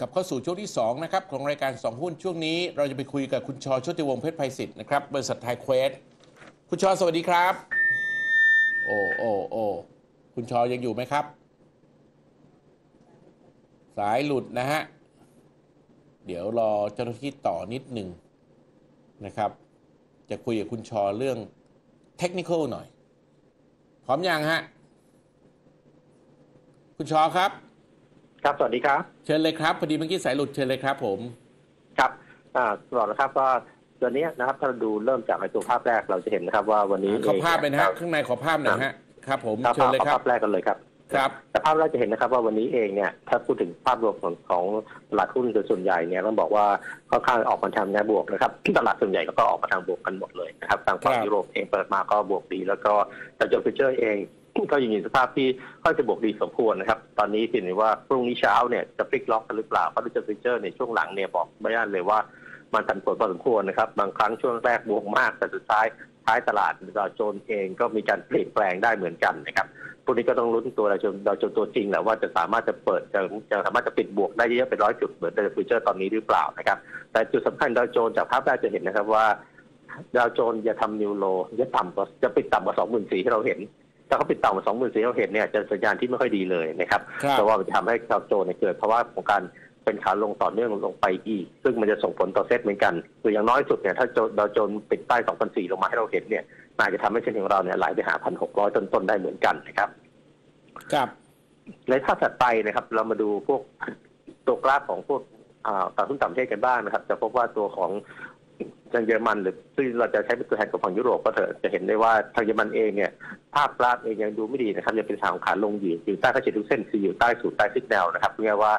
กับเข้าสู่ช่วงที่2นะครับของรายการ 2 หุ้นช่วงนี้ เราจะไปคุยกับคุณชอชุติวงศ์เพชรไพศิษฐ์นะครับบริษัทไทยเควสคุณชอสวัสดีครับ โอ้โอ้โอ้คุณชอยังอยู่ไหมครับ สายหลุดนะฮะ เดี๋ยวรอเจ้าหน้าที่ต่อนิดหนึ่งนะครับ จะคุยกับคุณชอเรื่องเทคนิคหน่อย พร้อมยังฮะ คุณชอครับ ครับสวัสดีครับ เชิญเลยครับพอดีเมื่อกี้สายหลุดเชิญเลยครับผมครับอ่าตลอดนะครับก็ตัวเนี้ยนะครับถ้าเราดูเริ่มจากในตัวภาพแรกเราจะเห็นนะครับ ว่าวันนี้ขอภาพเลยนะฮะเองข้างในขอภาพหน่อยฮะครับ ผมครับเชิญเลยครัภาบพแรกกันเลยครับครับแต่ภาพแรกจะเห็นนะครับว่าวันนี้เองเนี่ยถ้าพูดถึงภาพรวมของของตลาดหุ้นโดยส่วนใหญ่เนี่ยต้องบอกว่าค่อนข้างออกมาทางแนวบวกนะครับตลาดส่วนใหญ่ก็ออกมาทางบวกกันหมดเลยนะครับทางฝั่งครับยุโรปเองเปิดมาก็บวกดี แล้วก็ดัชนี future เอง ก็ยังอยู่ในสภาพที่ค่อนจะบวกดีสมควรนะครับ ตอนนี้เห็นว่าพรุ่งนี้เช้าเนี่ยจะพลิกล็อกกันหรือเปล่าเพราะดัชนี future ในช่วงหลังเนี่ยบอกไม่ได้เลยว่ามันผันผวนพอสมควรนะครับ บางครั้งช่วงแรกบวกมากแต่สุดท้ายท้ายตลาดดาวโจนส์เองก็มีการเปลี่ยนแปลงได้เหมือนกันนะครับพวกนี้ก็ต้องลุ้นตัวดาวโจนส์ดาวโจนส์ตัวจริงแหละว่าจะสามารถจะเปิดจะจะสามารถจะปิดบวกได้เยอะเป็นร้อยจุดเหมือนดาว future ตอนนี้หรือเปล่านะครับแต่จุดสำคัญดาวโจนส์จากภาพแรกจะเห็นนะครับว่าดาวโจนส์จะทำนิวโลจะต่ำกว่าจะปิดต่ำกว่าสองหมื่นสี่ที่เราเห็น ถ้าเขาปิดต่ำกว่าสองหมื่นสี่ที่เราเห็นเนี่ยจะสัญญาณที่ไม่ค่อยดีเลยนะครับครับเพราะว่ามันจะทำให้ดาวโจนส์เนี่ยเกิดภาวะของการเป็นขาลงต่อเนื่องลงไปอีก ซึ่งมันจะส่งผลต่อเซ็ตเหมือนกันคืออย่างน้อยสุดเนี่ยถ้าโจดาวโจนส์ปิดใต้2,400ลงมาให้เราเห็นเนี่ยน่าจะทำให้เส้นของเราเนี่ยไหลไปหา1,600ต้นๆได้เหมือนกันนะครับ ครับในภาพถัดไปนะครับ เรามาดูพวกตัวกราฟของพวกอ่าตลาดหุ้นต่างประเทศกันบ้างนะครับ จะพบว่าตัวของ ทางเยอรมันหรือซึ่งเราจะใช้เป็นตัวแทนของฝั่งยุโรปก็เถอะจะเห็นได้ว่าทางเยอรมันเองเนี่ยภาพกราฟเองยังดูไม่ดีนะครับยังเป็นทางขาลงอยู่อยู่ใต้ค่าเฉลี่ยทุกเส้นคืออยู่ใต้ศูนย์ใต้ signal นะครับเรียกว่า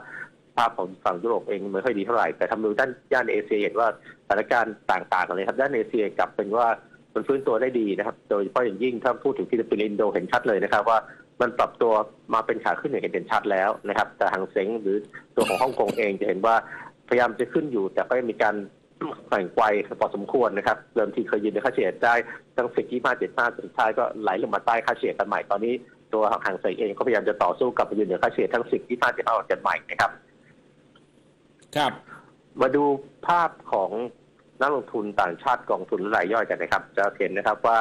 ภาพของฝั่งยุโรปเองไม่ค่อยดีเท่าไหร่ แต่ถ้าดูด้านย่านเอเชียเห็นว่าสถานการณ์ต่างๆกันเลยครับด้านเอเชียกลับเป็นว่ามันฟื้นตัวได้ดีนะครับ โดยเฉพาะอย่างยิ่งถ้าพูดถึงฟิลิปปินส์อินโดเห็นชัดเลยนะครับว่ามันปรับตัวมาเป็นขาขึ้นอย่างเห็นเด่นชัดแล้วนะครับ แต่หางเซ็งหรือตัวของฮ่องกงเองจะเห็นว่าพยายามจะขึ้นอยู่ แต่ก็ยังมีการ แข่งไกวพอสมควรนะครับเดิมทีเคยยืนในค่าเฉลี่ยได้ตั้งสิบยี่ห้าเจ็ดห้าสุดท้ายก็ไหลลงมาใต้ค่าเฉลี่ยกันใหม่ตอนนี้ตัวหางเซ็งเองก็พยายามจะต่อสู้กลับไปยืนเหนือค่าเฉลี่ยทั้งสิบยี่ห้าเจ็ดห้ากันใหม่นะครับ ครับ มาดูภาพของนักลงทุนต่างชาติกองทุนรายย่อยกันนะครับ จะเห็นนะครับว่า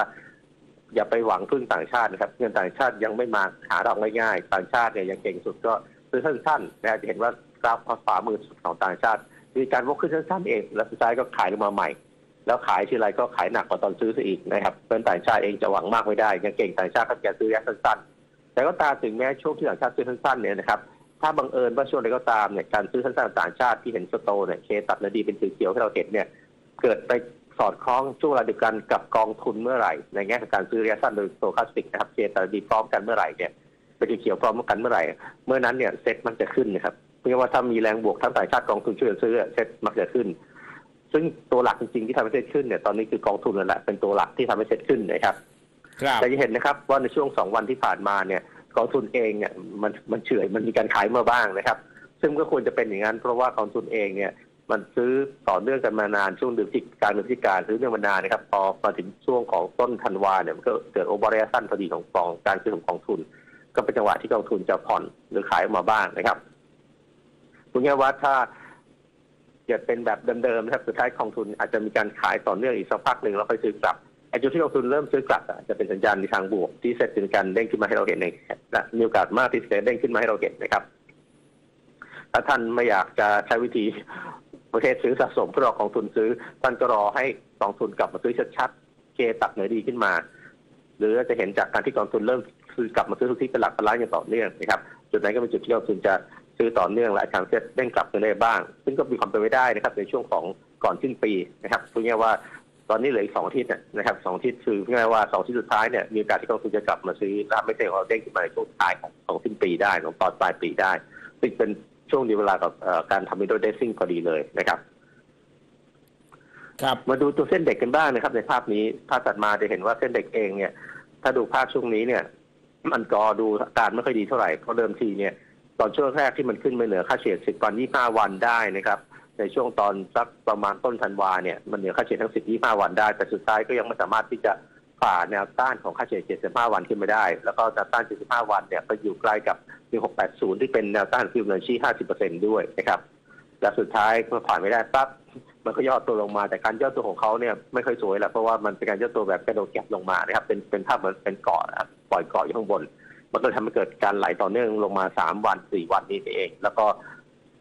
อย่าไปหวังพึ่งต่างชาตินะครับ เงินต่างชาติยังไม่มาหาเราง่ายๆต่างชาติเนี่ยยังเก่งสุดก็ซื้อสั้นๆนะจะเห็นว่ากราฟขวามือสุดของต่างชาติ มีการวกขึ้นสั้นๆเอง แล้วสุดท้ายก็ขายลงมาใหม่ แล้วขายทีไรก็ขายหนักกว่าตอนซื้อซะอีกนะครับเป็นต่างชาติเองจะหวังมากไม่ได้ยังเก่งต่างชาติก็จะซื้อระยะสั้นๆ แต่ก็ตามถึงแม้ช่วงที่ต่างชาติซื้อสั้นๆเนี่ยนะครับถ้าบังเอิญว่าช่วงใดก็ตามเนี่ยการซื้อสั้นๆต่างชาติที่เห็นสโตเนี่ยเคตัดนาดีเป็นสีเขียวที่เราเห็นเนี่ยเกิดไปสอดคล้องช่วงเวลาเดียวกันกับกองทุนเมื่อไหร่ ในแง่ของการซื้อระยะสั้นโดย stochastic นะครับ K ตัดหน้า D พร้อมกันเมื่อไหร่เนี่ยเป็นสีเขียวพร้อมกันเมื่อไหร่ เมื่อนั้นเนี่ยเซ็ตมันจะขึ้นนะครับ เพราะว่าถ้ามีแรงบวกทั้งต่างชาติกองทุนช่วยกันซื้อเซ็ตมักจะขึ้น ซึ่งตัวหลักจริงๆที่ทำให้เซ็ตขึ้นเนี่ยตอนนี้คือกองทุนนั่นแหละเป็นตัวหลักที่ทำให้เซ็ตขึ้นนะครับครับแต่จะเห็นนะครับว่าในช่วงสองวันที่ผ่านมาเนี่ยกองทุนเองเนี่ยมันมันเฉื่อยมันมีการขายมาบ้างนะครับ ซึ่งก็ควรจะเป็นอย่างนั้นเพราะว่ากองทุนเองเนี่ยมันซื้อต่อเนื่องกันมานานช่วงเดือนพฤศจิกายนเดือนพฤศจิกายนซื้อเนื่องมานานนะครับพอมาถึงช่วงของต้นธันวาเนี่ยมันก็เกิดโอเวอร์เรชั่นพอดีของกองการซื้อของกองทุน ก็เป็นจังหวะที่กองทุนจะผ่อนหรือขายออกมาบ้างนะครับ พูดง่ายๆว่าถ้าเกิดเป็นแบบเดิมๆนะครับสุดท้ายกองทุนอาจจะมีการขายต่อเนื่องอีกสักพักหนึ่งแล้วค่อยซื้อกลับไอ้จุดที่ลงทุนเริ่มซื้อกลับอะจะเป็นสัญญาณในทางบวก ที่เสร็จเป็นการเด้งขึ้นมาให้เราเห็นในและมีโอกาสมากที่จะเด้งขึ้นมาให้เราเห็นนะครับถ้าท่านไม่อยากจะใช้วิธีประเภทซื้อสะสมเพื่อรอกองทุนซื้อ ท่านก็รอให้กองทุนกลับมาซื้อชัดๆเคตัดเหนือดีขึ้นมา หรือจะเห็นจากการที่กองทุนเริ่มซื้อกลับมาซื้อทุกที่เป็นหลักเป็นล้านอย่างต่อเนื่องนะครับจุดนั้นก็เป็นจุดที่กองทุนจะ ซื้อต่อเนื่องและทางเซ็ตเด้งกลับมาได้บ้าง ซึ่งก็มีความเป็นไปได้นะครับในช่วงของก่อนสิ้นปีนะครับพูดง่ายๆว่าตอนนี้เหลืออีกสองอาทิตย์เนี่ยนะครับสองอาทิตย์คือง่ายๆว่าสองอาทิตย์สุดท้ายเนี่ยมีโอกาสที่กองทุนจะกลับมาซื้อและไม่ใช่ของเราเด้งขึ้นมาในช่วงท้ายของของสิ้นปีได้ของตอนปลายปีได้ซึ่งเป็นช่วงเดียวเวลากับเอ่อการทำวินโดว์เดซิ่งพอดีเลยนะครับครับมาดูตัวเส้นเด็กกันบ้างนะครับ ในภาพนี้ภาพตัดมาจะเห็นว่าเส้นเด็กเองเนี่ย ถ้าดูภาพช่วงนี้เนี่ย มันก็ดูอาการไม่ค่อยดีเท่าไหร่เพราะเดิมทีเนี่ย ตอนช่วงแรกที่มันขึ้นไปเหนือค่าเฉลี่ย10วัน25 วันได้นะครับ ในช่วงตอนสักประมาณต้นธันวาเนี่ยมันเหนือค่าเฉลี่ยทั้ง 10 25 วันได้ แต่สุดท้ายก็ยังไม่สามารถที่จะฝ่าแนวต้านของค่าเฉลี่ย75 วันขึ้นมาได้ แล้วก็แนวต้าน 75 วันเนี่ยก็อยู่ใกล้กับ1680 ที่เป็นแนวต้านฟิวเจอร์ชี50%ด้วยนะครับแต่สุดท้ายพอผ่านไม่ได้ปั๊บมันก็ย่อตัวลงมาแต่การย่อตัวของเขาเนี่ยไม่ค่อยสวยแหละเพราะว่ามันเป็นการย่อตัวแบบกระโดด gap ลงมานะครับเป็นเป็นภาพเหมือนเป็นเกาะนะครับปล่อยเกาะอยู่ข้างบน มันก็ทำให้เกิดการไหลต่อเนื่องลงมาสามวันสี่วันนี้เอง แล้วก็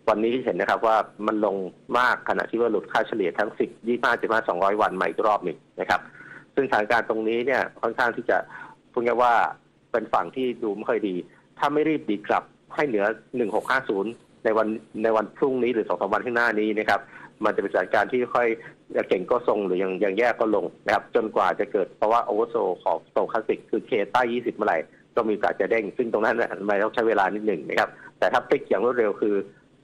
วันนี้ที่เห็นนะครับว่ามันลงมาขนาดที่ว่าหลุดค่าเฉลี่ยทั้งสิบยี่ห้าเจ็ดสิบห้าสองร้อยวันมาอีกรอบหนึ่งนะครับ ซึ่งสถานการณ์ตรงนี้เนี่ยค่อนข้างที่จะพูดง่ายว่าเป็นฝั่งที่ดูไม่ค่อยดี ถ้าไม่รีบดีดกลับให้เหนือ1650ในวันในวันพรุ่งนี้หรือสองสามวันข้างหน้านี้นะครับ มันจะเป็นสถานการณ์ที่ค่อยเก่งก็ทรงหรือยังยังแย่ก็ลงนะครับ จนกว่าจะเกิดเพราะว่าโอเวอร์โซของโซคลาสสิกคือเคใต้20เมื่อไหร่ ก็มีโอกาสจะเด้งซึ่งตรงนั้นนะมันต้องใช้เวลานิดหนึ่งนะครับ แต่ถ้าพลิกอย่างรวดเร็วคือ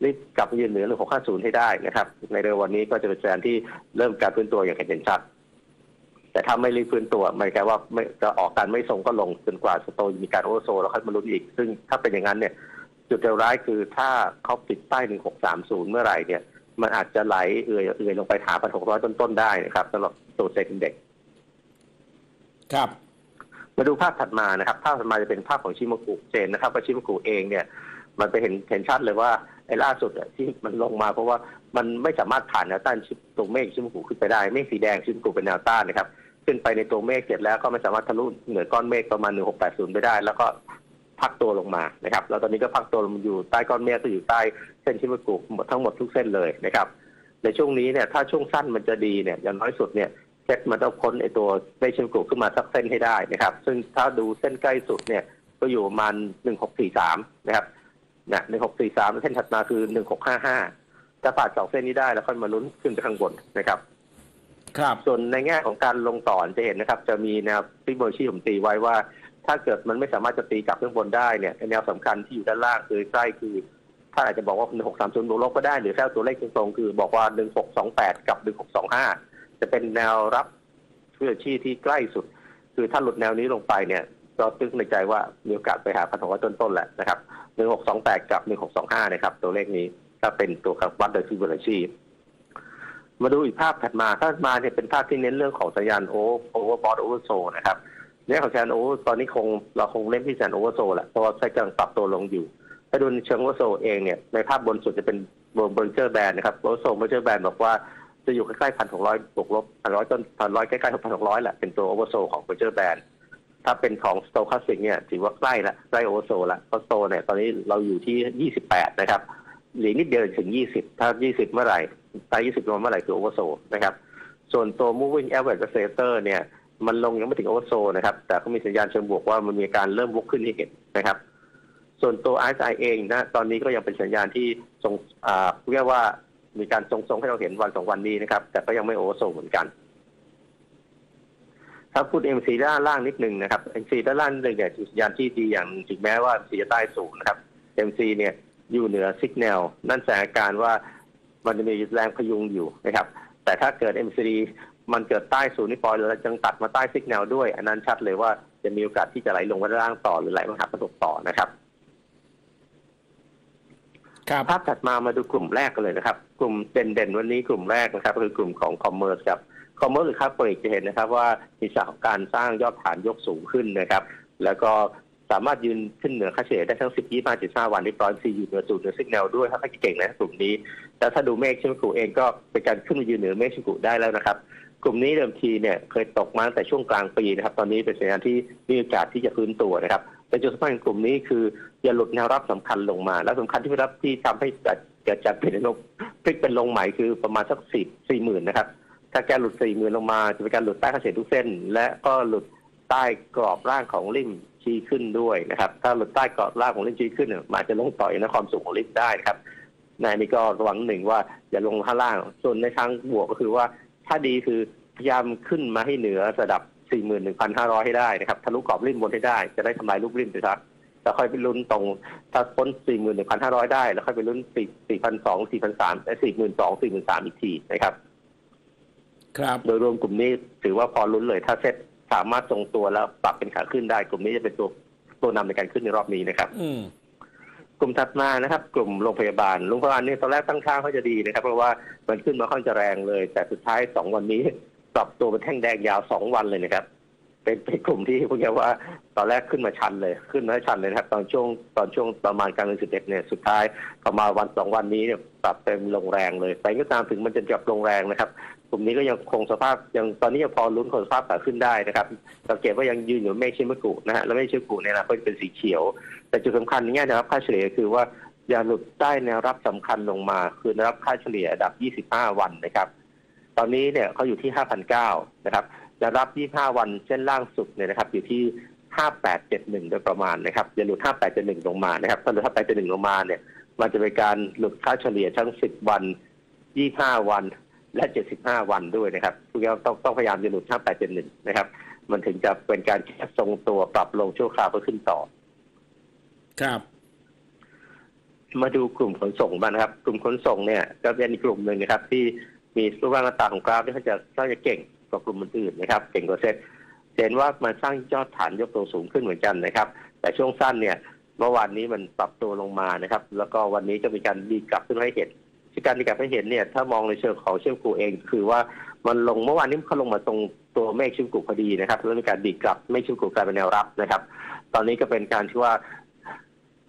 รีบกลับมายืนเหนือ1650 ให้ได้นะครับ ในเร็ววันนี้ก็จะเป็นสัญญาณที่เริ่มการพื้นตัวอย่างเห็นชัด แต่ถ้าไม่รีบฟื้นตัวหมายความว่าไม่จะออกการไม่ทรงก็ลงจนกว่าสโตมีการโอโซแล้วค่อยมาลุ้นอีก ซึ่งถ้าเป็นอย่างนั้นเนี่ย จุดเลวร้ายคือถ้าเขาปิดใต้ 1630 เมื่อไหร่เนี่ย มันอาจจะไหลเอื่อยเอื่อยลงไปหาพันหกร้อยต้นๆได้นะครับสำหรับตัวเซ็นเด็กครับ มาดูภาพถัดมานะครับ ภาพถัดมาจะเป็นภาพของชิโมกุเจนนะครับว่าชิโมกุเองเนี่ย มันไปเห็นเห็นชัดเลยว่าไอ้ล่าสุดที่มันลงมาเพราะว่ามันไม่สามารถผ่านแนวต้านตัวเมฆชิโมกุขึ้นไปได้เมฆสีแดงชิโมกุเป็นแนวต้านนะครับขึ้นไปในตัวเมฆเสร็จแล้วก็ไม่สามารถทะลุเหนือก้อนเมฆประมาณ 1680 ไปได้ แล้วก็พักตัวลงมานะครับ แล้วตอนนี้ก็พักตัวลงอยู่ใต้ก้อนเมฆก็อยู่ใต้เส้นชิโมกุหมดทั้งหมดทุกเส้นเลยนะครับ ในช่วงนี้เนี่ยถ้าช่วงสั้นมันจะดีเนี่ยอย่างน้อยสุดเนี่ย ตมันต้องพ้นไอตัวเมฆชิโมกุขึ้นมาสักเส้นให้ได้นะครับ ซึ่งถ้าดูเส้นใกล้สุดเนี่ยก็อยู่ประมาณ1643นะครับนะ1643เส้นถัดมาคือ1655จะผ่านสองเส้นนี้ได้แล้วค่อยมาลุ้นขึ้นไปข้างบนนะครับ ครับ ส่วนในแง่ของการลงต่อจะเห็นนะครับ จะมีแนวฟิโบนัชชีผมตีไว้ว่า ถ้าเกิดมันไม่สามารถจะตีกลับข้างบนได้เนี่ยแนวสำคัญที่อยู่ด้านล่างคือใกล้คือถ้าอาจจะบอกว่า1630บวกลบก็ได้หรือแค่ตัวเลขตรงๆคือบอกว่า1628กับ1625 จะเป็นแนวรับฟิโบนัชชีที่ใกล้สุด คือถ้าหลุดแนวนี้ลงไปเนี่ยก็ตรึกในใจว่ามีโอกาสไปหาพันหกร้อยต้นๆแหละนะครับ1628กับ1625นะครับ ตัวเลขนี้ถ้าเป็นตัวครับวัดโดยฟิโบนัชชีมาดูอีกภาพถัดมาถ้ามาเนี่ยเป็นภาพที่เน้นเรื่องของสัญญาณโอ overbought oversold นะครับในของสัญญาณโอตอนนี้คงเราคงเล่นที่สัญญาณ oversold แหละเพราะว่าไซกำลังปรับตัวลงอยู่ถ้าดูในเชิง oversold เองเนี่ยในภาพบนสุดจะเป็นบน Bollinger Band นะครับ oversold Bollinger Band บอกว่า จะอยู่ใกล้ๆพันหกร้อยบวกลบพันร้อยต้นพันร้อยใกล้ๆพันหกร้อยแหละเป็นตัว oversold ของ Bollinger Band ถ้าเป็นของ stochastic เนี่ยถือว่าใกล้ละใกล้ oversold ละเพราะ sto เนี่ยตอนนี้เราอยู่ที่ยี่สิบแปดนะครับหลือนิดเดียวถึงยี่สิบถ้ายี่สิบเมื่อไหร่ใต้ยี่สิบลงมาเมื่อไหร่คือ oversold นะครับส่วนตัว moving average oscillator เนี่ยมันลงยังไม่ถึง oversold นะครับ แต่ก็มีสัญญาณเชิงบวกว่ามันมีการเริ่มวกขึ้นให้เห็นนะครับ ส่วนตัว RSI เองนะตอนนี้ก็ยังเป็นสัญญาณที่ทรงเรียกว่า มีการทรงๆให้เราเห็นวันสองวันนี้นะครับ แต่ก็ยังไม่โอเวอร์โซเหมือนกัน ถ้าพูด MC ด้านล่างนิดหนึ่งนะครับ MC ด้านล่างนิดหนึ่งเนี่ยสัญญาณที่ดีอย่างถึงแม้ว่า MC จะใต้สูงนะครับ MC เนี่ยอยู่เหนือสัญญาณนั่นแสดงการว่ามันจะมีแรงพยุงอยู่นะครับ แต่ถ้าเกิด MCD มันเกิดใต้ศูนย์นิปอยแล้วยังตัดมาใต้ซิกแนลด้วย อันนั้นชัดเลยว่าจะมีโอกาสที่จะไหลลงมาด้านล่างต่อหรือไหลมาหากระตุกต่อนะครับ ภาพถัดมามาดูกลุ่มแรกกันเลยนะครับ กลุ่มเด่นๆวันนี้กลุ่มแรกนะครับคือกลุ่มของ commerce ครับ commerce หรือค้าปลีกจะเห็นนะครับ ว่ามีสถานการสร้างยอดฐานยกสูงขึ้นนะครับ แล้วก็สามารถยืนขึ้นเหนือค่าเฉลี่ยได้ทั้ง 10 25 75 วันเรียบร้อย MC อยู่เหนือศูนย์เหนือ signal ด้วยถ้าเก่งนะกลุ่มนี้ แล้วถ้าดูเมฆ Ichimoku เองก็เป็นการขึ้นมายืนเหนือเมฆ Ichimoku ได้แล้วนะครับ กลุ่มนี้เดิมทีเนี่ยเคยตกมาตั้งแต่ช่วงกลางปีนะครับ ตอนนี้เป็นสัญญาณที่มีโอกาสที่จะฟื้นตัวนะครับแต่จุดสำคัญของกลุ่มนี้คืออย่าหลุดแนวรับสำคัญลงมา แล้วสำคัญที่รับที่ทำให้เกิดจากเป็นลงพลิกเป็นลงใหม่คือประมาณสักสี่สี่หมื่นนะครับ ถ้าแกหลุดสี่หมื่นลงมาจะเป็นการหลุดใต้ค่าเฉลี่ยทุกเส้น และก็หลุดใต้กรอบร่างของริมชี้ขึ้นด้วยนะครับ ถ้าหลุดใต้กรอบร่างของริมชี้ขึ้นเนี่ยมันอาจจะลงต่อยในความสูงของริมได้นะครับในนี้ก็ระวังหนึ่งว่าอย่าลงข้างล่าง ส่วนในทางบวกก็คือว่า ถ้าดีคือพยายามขึ้นมาให้เหนือระดับ 41,500 ให้ได้นะครับทะลุกรอบริมบนให้ได้ จะได้ทำลายลูกริมไปครับแล้วค่อยไปลุ้นตรง ถ้าพ้น 41,500 ได้ แล้วค่อยไปลุ้น 4,200 4,300และ42,000 43,000 อีกทีนะครับ ครับ โดยรวมกลุ่มนี้ถือว่าพอลุ้นเลย ถ้าเซ็ตสามารถทรงตัวแล้วปรับเป็นขาขึ้นได้ กลุ่มนี้จะเป็นตัวตัวนำในการขึ้นในรอบนี้นะครับ อืม กลุ่มถัดมานะครับ กลุ่มโรงพยาบาลโรงพยาบาลนี่ตอนแรกตั้งค่าเขาจะดีนะครับ เพราะว่ามันขึ้นมาค่อนจะแรงเลย แต่สุดท้ายสองวันนี้ปรับตัวเป็นแท่งแดงยาวสองวันเลยนะครับ เป็นเป็นกลุ่มที่พวกนี้ว่าตอนแรกขึ้นมาชันเลย ขึ้นมาชันเลยนะครับ ตอนช่วงตอนช่วงประมาณกลางเดือนสิบเอ็ดเนี่ยสุดท้ายพอมาวันสองวันนี้เนี่ยปรับเต็มลงแรงเลยแต่ก็ตามถึงมันจะจับลงแรงนะครับ กลุ่มนี้ก็ยังคงสภาพยังตอนนี้ยังพอลุ้นคงสภาพขาขึ้นได้นะครับสังเกตว่ายังยืนอยู่เมฆชิมะกุนะฮะแล้วเมฆชิมกุเนี่ยนะก็จะเป็นสีเขียว แต่จุดสำคัญในแง่แนวรับค่าเฉลี่ยคือว่าอย่าหลุดใต้แนวรับสำคัญลงมา คือแนวรับค่าเฉลี่ยดับ 25 วันนะครับ ตอนนี้เนี่ยเขาอยู่ที่ 5,009นะครับแนวรับ 25 วันเส้นล่างสุดเนี่ยนะครับ อยู่ที่5871 โดยประมาณนะครับอย่าหลุด 5871 ลงมานะครับถ้าหลุด 5871 ลงมาเนี่ย มันจะเป็นการหลุดค่าเฉลี่ยทั้ง 10 วัน 25 วัน และ 75 วันด้วยนะครับทุกอย่างต้องต้องพยายามจะหลุด 5871 นะครับ มันถึงจะเป็นการแค่ทรงตัวปรับลงชั่วคราวเพื่อขึ้นต่อ ครับ มาดูกลุ่มขนส่งบ้างนะครับ กลุ่มขนส่งเนี่ย ก็เป็นอีกกลุ่มหนึ่งนะครับ ที่มีรูปร่างหน้าตาของกราฟที่เขาจะเขาจะเก่งกว่ากลุ่มอื่นๆนะครับ เก่งกว่าเซ็ตเห็นว่ามันสร้างยอดฐานยกตัวสูงขึ้นเหมือนกันนะครับ แต่ช่วงสั้นเนี่ยเมื่อวานนี้มันปรับตัวลงมานะครับ แล้วก็วันนี้จะมีการดีกลับขึ้นให้เห็นที่ การดีกลับให้เห็นเนี่ยถ้ามองในเชิงของเชื่อมกูเอง คือว่ามันลงเมื่อวานนี้เขาลงมาตรงตัวเมฆชิมกุพอดีนะครับแล้วมีการดีกลับเมฆชิมกุกลายเป็นแนวรับนะครับ ตอนนี้ก็เป็นการที่ว่า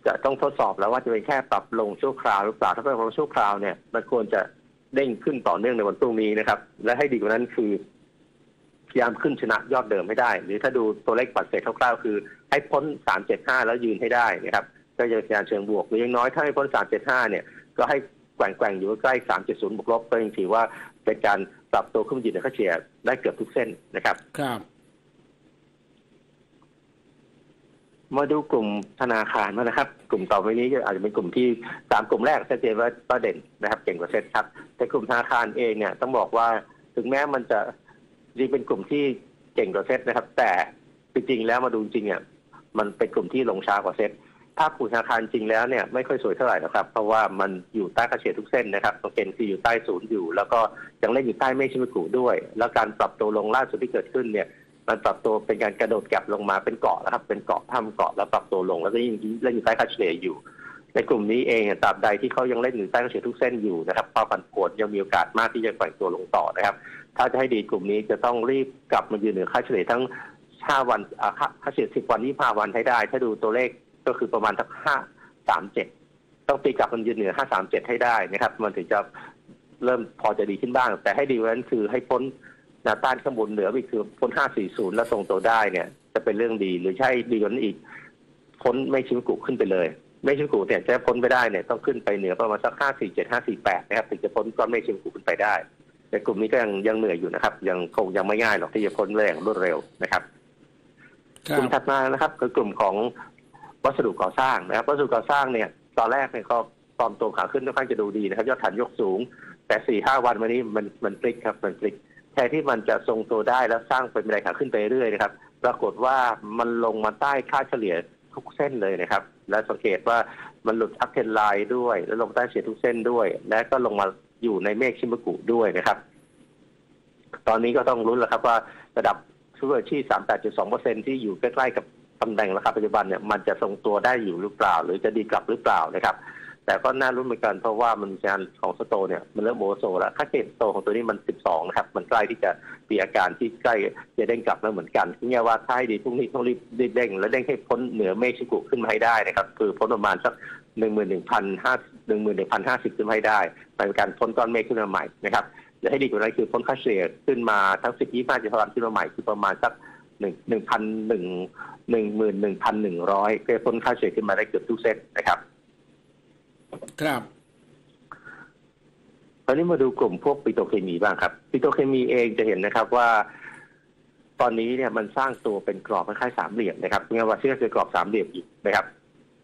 จะต้องทดสอบแล้วว่าจะเป็นแค่ปรับลงชั่วคราวหรือเปล่าถ้าเป็นลงชั่วคราวเนี่ยมันควรจะเด้งขึ้นต่อเนื่องในวันพรุ่งนี้นะครับ และให้ดีกว่านั้นคือพยายามขึ้นชนะยอดเดิมให้ได้ หรือถ้าดูตัวเลขปัดเศษคร่าวๆคือ ให้พ้น 375 แล้วยืนให้ได้นะครับ ก็จะเป็นการเชิงบวกหรืออยังน้อยถ้าไม่พ้น 375 เนี่ย ก็ให้ แกว่งๆอยู่ใกล้ 370 บวกลบก็ยังถือว่าเป็นการปรับตัวขึ้นมายืนในค่าเฉลี่ยได้เกือบทุกเส้นนะครับ ครับ มาดูกลุ่มธนาคารบ้างนะครับ กลุ่มต่อไปนี้ก็อาจจะเป็นกลุ่มที่สามกลุ่มแรกชัดเจนว่าประเด่นนะครับเก่งกว่าเซ็ตครับ แต่กลุ่มธนาคารเองเนี่ยต้องบอกว่าถึงแม้มันจะจริงเป็นกลุ่มที่เก่งกว่าเซ็ตนะครับ แต่จริงๆแล้วมาดูจริงเนี่ยมันเป็นกลุ่มที่ลงช้ากว่าเซ็ต ถ้ากลุ่มธนาคารจริงแล้วเนี่ยไม่ค่อยสวยเท่าไหร่นะครับ เพราะว่ามันอยู่ใต้ค่าเฉลี่ทุกเส้นนะครับตัวเก่งคืออยู่ใต้ศูนย์อยู่ แล้วก็ยังเล่นอยู่ใต้เมฆชิมิกุด้วย แล้วการปรับตัวลงล่าสุดที่เกิดขึ้นเนี่ยมันปรับตัวเป็นการกระโดดแก็บลงมาเป็นเกาะนะครับ เป็นเกาะทำเกาะแล้วปรับตัวลง แล้วก็ยิ่งเล่นอยู่ใต้ค่าเฉลี่อยู่ ในกลุ่มนี้เองตราบใดที่เขายังเล่นอยู่ใต้ค่าเฉลี่ทุกเส้นอยู่นะครับความผันผวนยังมีโอกาสมากที่จะแกว่งตัวลงต่อนะครับ ถ้าจะให้ดีกลุ่มนี้จะต้องรีบกลับมายืนเหนือค่าเฉลี่ยทั้ง5วันอ่าค่าค่าเฉลี่ย10 วัน25วันให้ได้ ถ้าดูตัวเลข ก็คือประมาณสัก5 3 7ต้องตีกลับมันยืนเหนือ5 3 7ให้ได้นะครับ มันถึงจะเริ่มพอจะดีขึ้นบ้าง แต่ให้ดีกว่านั้นคือให้พ้นแนวต้านข้างบนเหนือไปคือพ้น540แล้วทรงตัวได้เนี่ย จะเป็นเรื่องดีหรือใช่ดีกว่านั้นอีกพ้นไม่ชิมกุขึ้นไปเลยไม่ชิมกุเนี่ยจะพ้นไปได้เนี่ยต้องขึ้นไปเหนือประมาณสัก547 548นะครับถึงจะพ้นก้อนไม่ชิมกุขึ้นไปได้ แต่กลุ่มนี้ก็ยังยังเหนื่อยอยู่นะครับ ยังคงยังไม่ง่ายหรอกที่จะพ้นแรงรวดเร็วนะครับครักลุ่มบถัดมานะครับคือกลุ่มของ วัสดุก่อสร้างนะครับวัสดุก่อสร้างเนี่ยตอนแรกเนี่ยก็ตอนตัวขาขึ้นค่อนข้างจะดูดีนะครับ ยอดฐานยกสูง แต่สี่ห้าวันวันนี้มันมันพลิกครับมันพลิกแทนที่มันจะทรงตัวได้แล้วสร้างเป็นบันไดขาขึ้นไปเรื่อยนะครับ ปรากฏว่ามันลงมาใต้ค่าเฉลี่ยทุกเส้นเลยนะครับ และสังเกตว่ามันหลุดอัพเทนไลน์ด้วย แล้วลงใต้เฉลี่ยทุกเส้นด้วย และก็ลงมาอยู่ในเมฆชิมกุด้วยนะครับ ตอนนี้ก็ต้องรุ้นแล้วครับว่าระดับซูเปอร์ที่38.2%ที่อยู่ใกล้ๆกับ ตำแหน่งราคาปัจจุบันเนี่ยมันจะทรงตัวได้อยู่หรือเปล่า หรือจะดีกลับหรือเปล่านะครับ แต่ก็น่ารุ้นเหมือนกันเพราะว่ามันงานของสโตเนี่ยมันเริ่มโอเวอร์โซแล้วค่าเกณฑ์สโตของตัวนี้มัน 12นะครับมันใกล้ที่จะมีอาการที่ใกล้จะเด้งกลับแล้วเหมือนกันเนี่ยว่าถ้าให้ดีพรุ่งนี้ต้องรีบรีบเด้งและเด้งให้พ้นเหนือเมฆชิกุขึ้นมาให้ได้นะครับคือพ้นประมาณสักหนึ่งหมื่นหนึ่งพันห้าหนึ่งหมื่นหนึ่งพันห้าสิบขึ้นมาให้ได้เป็นการพ้นก้อนเมฆขึ้นมาใหม่นะครับและให้ดีกว่านั้นคือพ้นค่าเฉลี่ยขึ้นมาทั้งสิบยี่ห้าจุดพลันขึ้นมาใหม่คือประมาณสัก หนึ่งหนึ่งพันหนึ่งหนึ่งหมื่นหนึ่งพันหนึ่งร้อยก็พ้นค่าเฉลี่ยขึ้นมาได้เกือบทุกเส้นนะครับ ครับตอนนี้มาดูกลุ่มพวกปิโตรเคมีบ้างครับปิโตรเคมีเองจะเห็นนะครับว่า ตอนนี้เนี่ยมันสร้างตัวเป็นกรอบคล้ายๆสามเหลี่ยมนะครับเงี้ยว่าชื่อคือกรอบสามเหลี่ยมอยู่นะครับ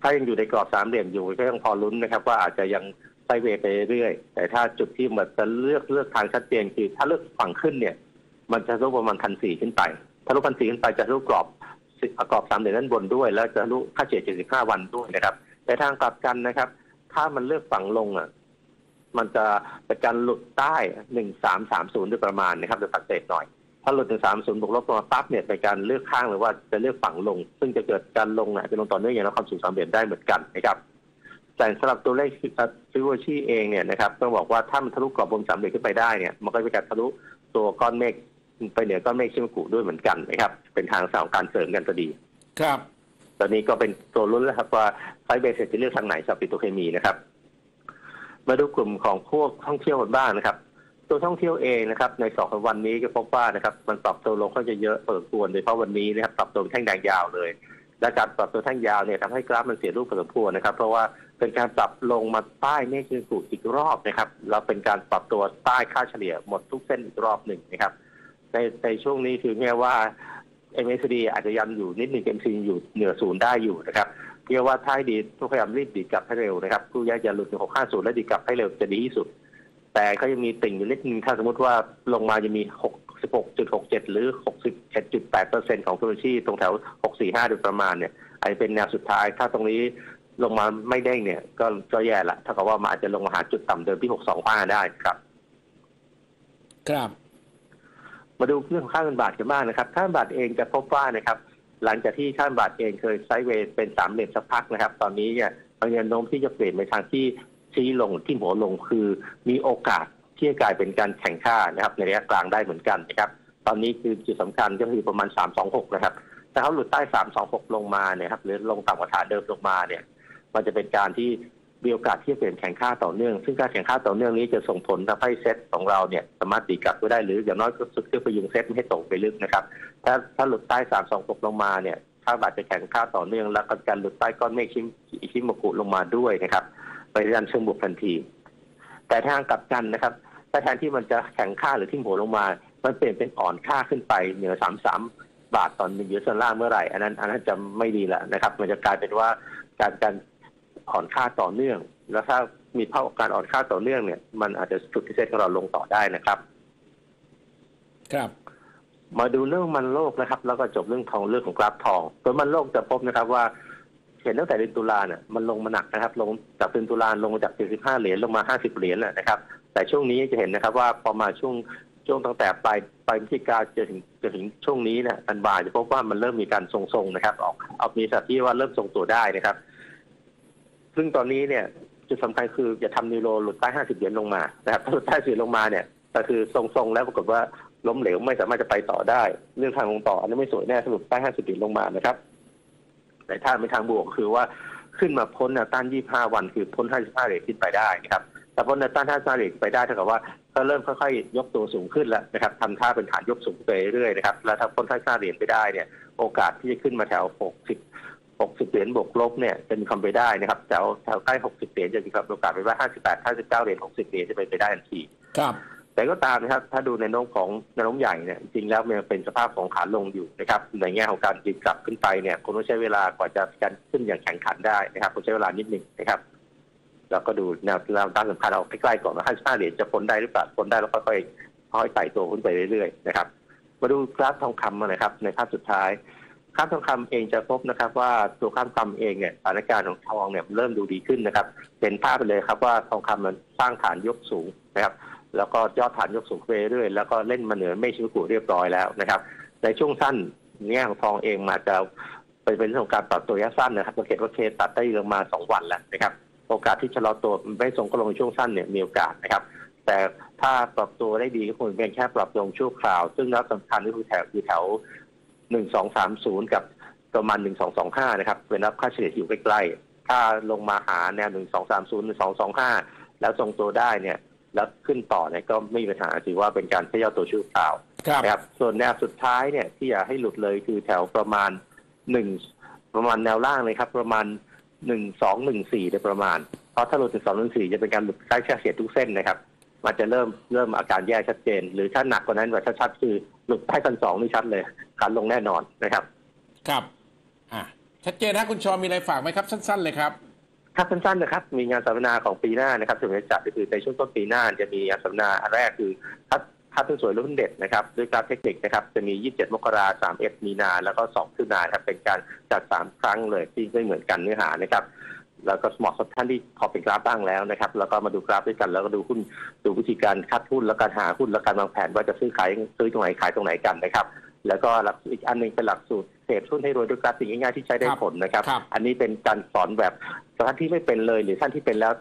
ถ้ายังอยู่ในกรอบสามเหลี่ยมอยู่ก็ยังพอลุ้นนะครับ ว่าอาจจะยังไซด์เวย์ไปเรื่อยๆแต่ถ้าจุดที่มันจะเลือกเลือกทางชัดเจนคือ ถ้าเลือกฝั่งขึ้นเนี่ย มันจะทะลุประมาณพันสี่ขึ้นไป ทะลุพันสี่ขึ้นไปจะทะลุกรอบกรอบสามเหลี่ยมด้านบนด้วย แล้วจะทะลุค่าเฉลี่ย75วันด้วยนะครับแต่ทางกลับกันนะครับ ถ้ามันเลือกฝั่งลงอะมันจะเป็นการหลุดใต้หนึ่งสามสามศูนย์โดยประมาณนะครับโดยปัจเศษหน่อย ถ้าหลุดหนึ่งสามศูนย์บวกลบมาปั๊บเนี่ยเป็นการเลือกข้างหรือว่าจะเลือกฝั่งลง ซึ่งจะเกิดการลงนะเป็นลงต่อเนื่องอย่างละความสูงสามเหลี่ยมได้เหมือนกันนะครับแต่สำหรับตัวเลขฟิวชี่เองเนี่ยนะครับต้องบอกว่าถ้ามันทะลุกรอบบนสามเหลี่ยมขึ้นไปได้เนี่ยมันก็เป็นการทะลุตัวก้อนเมฆ ไปเหนือก้อนเมฆชิมากุด้วยเหมือนกันนะครับ เป็นทางสองการเสริมกันพอดี ครับ ตอนนี้ก็เป็นตัวรุ่นแล้วครับว่าไฟเบสจะเลือกทางไหนสำหรับปิโตรเคมีนะครับ มาดูกลุ่มของพวกท่องเที่ยวกันบ้างนะครับ ตัวท่องเที่ยวเองนะครับ ในสองสามวันนี้ก็พบว่านะครับ มันปรับตัวลงค่อนจะเยอะเปิดตัวโดยเฉพาะวันนี้นะครับปรับตัวเป็นแท่งแดงยาวเลยและการปรับตัวแท่งยาวเนี่ยทำให้กราฟมันเสียรูปพอสมควรนะครับ เพราะว่าเป็นการปรับลงมาใต้เมฆชิมากุอีกรอบนะครับ เราเป็นการปรับตัวใต้ค่าเฉลี่ยหมดทุกเส้นอีกรอบหนึ่งนะครับ ในในช่วงนี้ถือแม้ว่า MACD อาจจะยังอยู่นิดหนึ่ง MC อยู่เหนือศูนย์ได้อยู่นะครับเพียงว่าท้ายดีต้องพยายามรีบดีกลับให้เร็วนะครับผู้ย้ายจะหลุดถึง650 และดีกลับให้เร็วจะดีที่สุด แต่ก็ยังมีติ่งอยู่นิดนึงถ้าสมมติว่าลงมาจะมี 66.67 หรือ 61.8%ของตัวชี้ตรงแถว 645 โดยประมาณเนี่ยอาจจะเป็นแนวสุดท้าย ถ้าตรงนี้ลงมาไม่เด้งเนี่ย ก็ก็แย่ละถ้ากับว่ามันอาจจะลงมาหาจุดต่ำเดิมที่ 625 ได้ครับ ครับ มาดูเรื่องของค่าเงินบาทกันบ้างนะครับ ค่าเงินบาทเองจะพบว่านะครับ หลังจากที่ค่าเงินบาทเองเคยไซด์เวย์เป็นสามเหลี่ยมสักพักนะครับ ตอนนี้เนี่ยมันยังโน้มที่จะเปลี่ยนไปทางที่ชี้ลงที่หัวลงคือ มีโอกาสที่จะกลายเป็นการแข่งค่านะครับ ในระยะกลางได้เหมือนกันนะครับ ตอนนี้คือจุดสำคัญก็คือประมาณ326นะครับถ้าเขาหลุดใต้326ลงมาเนี่ยครับหรือลงต่ำกว่าฐานเดิมลงมาเนี่ย มันจะเป็นการที่ มีโอกาสที่จะเปลี่ยนแข่งค่าต่อเนื่อง ซึ่งการแข่งค่าต่อเนื่องนี้จะส่งผลทำให้เซ็ตของเราเนี่ยสามารถตีกลับก็ได้หรืออย่างน้อยก็สุดเพื่อพยุงเซ็ตไม่ให้ตกไปลึกนะครับ ถ้าถ้าหลุดใต้สามสองตกลงมาเนี่ยค่าบาทจะแข่งค่าต่อเนื่อง แล้วก็การหลุดใต้ก้อนเมฆชิมชิมกุลงมาด้วยนะครับไปยันเชิงบวกทันที แต่ทางกลับกันนะครับถ้าแทนที่มันจะแข่งค่าหรือที่หัวลงมา มันเปลี่ยนเป็นอ่อนค่าขึ้นไปเหนือสามสามบาทตอนหนึ่งยูส่วนล่าเมื่อไหร่ อันนั้นอันนั้นจะไม่ดีแล้วนะครับ มันจะกลายเป็นว่าการการ อ่อนค่าต่อเนื่อง แล้วถ้ามีภาพการอ่อนค่าต่อเนื่องเนี่ย มันอาจจะสุดที่เซ็ตของเราลงต่อได้นะครับ ครับ มาดูเรื่องมันโลกนะครับ แล้วก็จบเรื่องทองเรื่องของกราฟทองตัวมันโลกจะพบนะครับว่าเห็นตั้งแต่เดือนตุลาเนี่ยมันลงมาหนักนะครับ ลงจากเดือนตุลาลงมาจาก 75 เหรียญลงมา 50 เหรียญแล้วนะครับ แต่ช่วงนี้จะเห็นนะครับว่าพอมาช่วงช่วงตั้งแต่ปลายปลายพฤศจิกาจนถึงจนถึงช่วงนี้เนี่ยอันบ่ายจะพบว่ามันเริ่มมีการทรงๆนะครับ ออกออกมีสัตว์ที่ว่าเริ่มทรงตัวได้นะครับ ซึ่งตอนนี้เนี่ยจุดสำคัญคืออย่าทำนิวโรหลุดใต้50เหรียญลงมานะครับถ้าหลุดใต้50ลงมาเนี่ยก็คือทรงๆแล้วปรากฏว่าล้มเหลวไม่สามารถจะไปต่อได้ เรื่องทางลงต่ออันนี้ไม่สวยแน่สรุปใต้50เหรียญลงมานะครับ แต่ถ้าเป็นทางบวกคือว่าขึ้นมาพ้นแนวต้าน25วันคือพ้น55เหรียญขึ้นไปได้นะครับแต่พ้นแนวต้าน55เหรียญไปได้เท่ากับว่าก็เริ่มค่อยๆยกตัวสูงขึ้นแล้วนะครับทำท่าเป็นฐานยกสูงไปเรื่อยๆนะครับ แล้วถ้าพ้น55เหรียญไปได้เนี่ย โอกาสที่จะขึ้นมาแถว60 60 เหรียญบวกลบเนี่ยจะมีความไปได้นะครับแถวแถวใกล้ 60 เหรียญจะมีความโอกาสไปว่า 58 59 เหรียญ 60 เหรียญจะเป็นไปได้ทันทีครับ แต่ก็ตามนะครับ ถ้าดูในโน้มของแนวโน้มใหญ่เนี่ยจริงๆแล้วมันเป็นสภาพของขาลงอยู่นะครับ ในแง่ของการดิดกลับขึ้นไปเนี่ยคงต้องใช้เวลากว่าจะการขึ้นอย่างแข่งขันได้นะครับคงใช้เวลานิดหนึ่งนะครับแล้วก็ดูแนวแนวต้านสำคัญเอาใกล้ๆก่อนว่า55 เหรียญจะพ้นได้หรือเปล่าพ้นได้แล้วค่อยๆค่อยๆไต่ตัวขึ้นไปเรื่อยๆนะครับ มาดูกราฟทองคำนะครับ ในภาพสุดท้าย ค่าทองคำเองจะพบนะครับว่าตัวค่าทองคำเองเนี่ยสถานการณ์ของทองเนี่ยเริ่มดูดีขึ้นนะครับเห็นภาพไปเลยครับว่าทองคำมันสร้างฐานยกสูงนะครับ แล้วก็ยอดฐานยกสูงไปเรื่อยๆแล้วก็เล่นมาเหนือเมฆชิมกุเรียบร้อยแล้วนะครับ ในช่วงสั้นแง่ของทองเองมาจะไปเป็นเรื่องของการปรับตัวระยะสั้นนะครับสังเกตว่าเคตัดได้ลงมาสองวันแล้วนะครับ โอกาสที่ชะลอตัวไม่ทรงก็ลงในช่วงสั้นเนี่ยมีโอกาสนะครับ แต่ถ้าปรับตัวได้ดีก็คงเป็นแค่ปรับลงชั่วคราว ซึ่งนับสำคัญก็คือแถวอยู่แถว หนึ่งสองสามศูนย์กับประมาณหนึ่งสองสองห้านะครับเป็นนับค่าเฉลี่ยที่อยู่ใกล้ๆ ถ้าลงมาหาแนวหนึ่งสองสามศูนย์หนึ่งสองสองห้าแล้วทรงตัวได้เนี่ยแล้วขึ้นต่อเนี่ยก็ไม่มีปัญหาถือว่าเป็นการเขย่าตัวชั่วคราวครับนะครับ ส่วนแนวสุดท้ายเนี่ยที่อยากให้หลุดเลยคือแถวประมาณหนึ่งประมาณแนวล่างเลยครับประมาณหนึ่งสองหนึ่งสี่โดยประมาณ เพราะถ้าหลุดถึงสองหนึ่งสี่จะเป็นการหลุดใกล้เฉลี่ยทุกเส้นนะครับ มันจะเริ่มเริ่มอาการแย่ชัดเจน หรือถ้าหนักกว่านั้นแบบชัดๆคือหลุดใต้พันสองนี่ชัดเลย ขาลงแน่นอนนะครับ ครับอะชัดเจนนะคุณชอมีอะไรฝากไหมครับ สั้น ๆ เลยครับครับสั้นๆนะครับ มีงานสัมมนาของปีหน้านะครับถึงจะจัดก็คือในช่วงต้นปีหน้าจะมีงานสัมมนาอันแรกคือทัดทัดเป็นสวยรุ่นเด็ดนะครับด้วยกราฟเทคนิคนะครับจะมี 27 มกราคม 31 มีนา แล้วก็2พฤษภาครับเป็นการจัด 3 ครั้งเลยที่ไม่เหมือนกันเนื้อหานะครับแล้วก็เหมาะสำหรับท่านที่พอเป็นกราฟบ้างแล้วนะครับ แล้วก็มาดูกราฟด้วยกัน แล้วก็ดูหุ้นดูวิธีการคัดหุ้นแล้วการหาหุ้นและการวางแผนว่าจะซื้อขายซื้อตรงไหนขายตรงไหนกันนะครับ แล้วก็หลักอีกอันหนึงเป็นหลักสูตรเสพหุ้นให้รวยด้วยกราฟสิ่งง่ายๆที่ใช้ได้ครับผลนะครับครับ อันนี้เป็นการสอนแบบท่านที่ไม่เป็นเลยหรือท่านที่เป็นแล้ว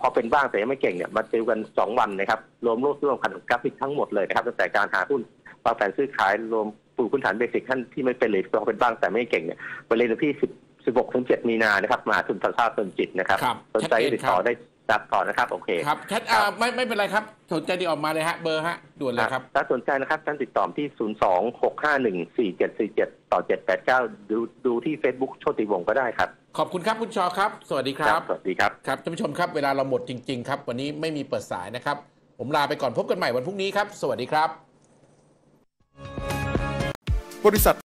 พอเป็นบ้างแต่ยังไม่เก่งเนี่ยมาเจอกันสองวันนะครับ รวมรวบรวมกันของกราฟิกทั้งหมดเลยนะครับตั้งแต่การหาหุ้นวางแผนซื้อขายรวมปูพื้นฐานเบสิกท่านที่ไม่เป็นเลยก็เป็นบ้างแต่ไม่เก่งเนี่ยไปเรียนวันที่10 16ถึง7มีนานะครับมหาทุนทางภาคเติมจิตนะครับครับสนใจชัดเจนติดต่อครับได้ จับต่อนะครับ โอเคครับแคทอ่าไม่ไม่เป็นไรครับ สนใจดีออกมาเลยฮะ เบอร์ฮะ ด่วนเลยครับ ถ้าสนใจนะครับท่านติดต่อที่ 0 2 6 5 1 4 7 4 7 ต่อ 789 ดูดูที่ Facebook โชติวงศ์ก็ได้ครับ ขอบคุณครับ คุณชอครับ สวัสดีครับ สวัสดีครับ ครับท่านผู้ชมครับเวลาเราหมดจริง ๆ ครับ วันนี้ไม่มีเปิดสายนะครับ ผมลาไปก่อนพบกันใหม่วันพรุ่งนี้ครับ สวัสดีครับ บริษัท